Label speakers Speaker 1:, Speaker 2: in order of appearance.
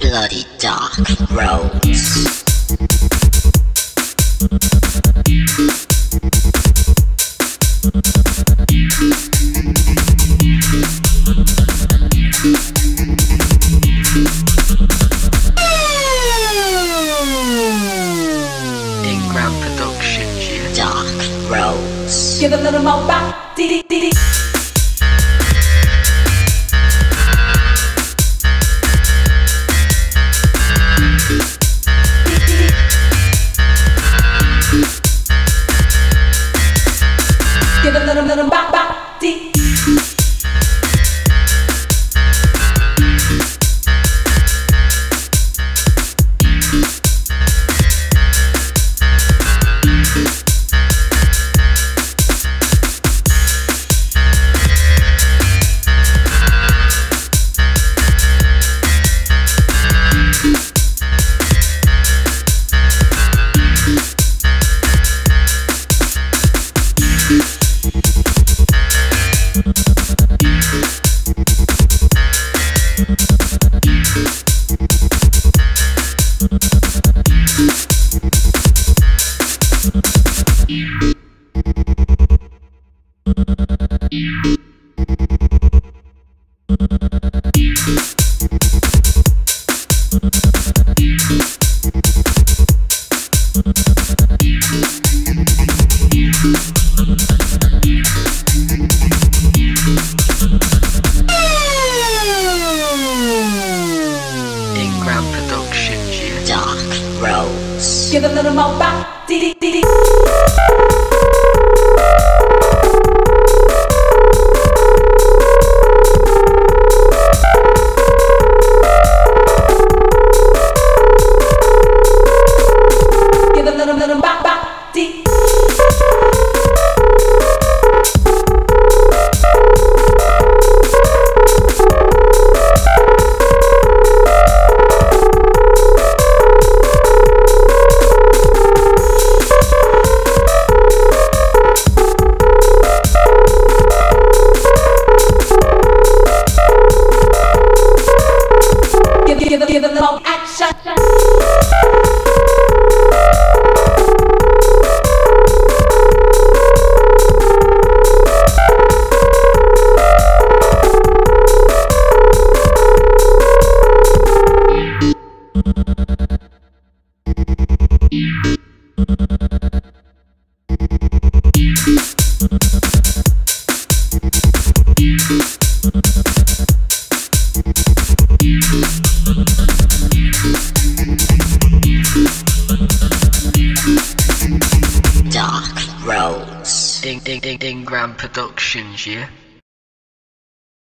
Speaker 1: Bloody Dark
Speaker 2: Rose.
Speaker 1: Dark Rose.
Speaker 3: Give a little more back. Give a little little back back. Dee. Give a little more back. Dee dee dee dee. Give a little little back back. Dee. Give give give a little action.
Speaker 1: Dark Rose.
Speaker 2: Ding ding ding Ingram Productions, yeah.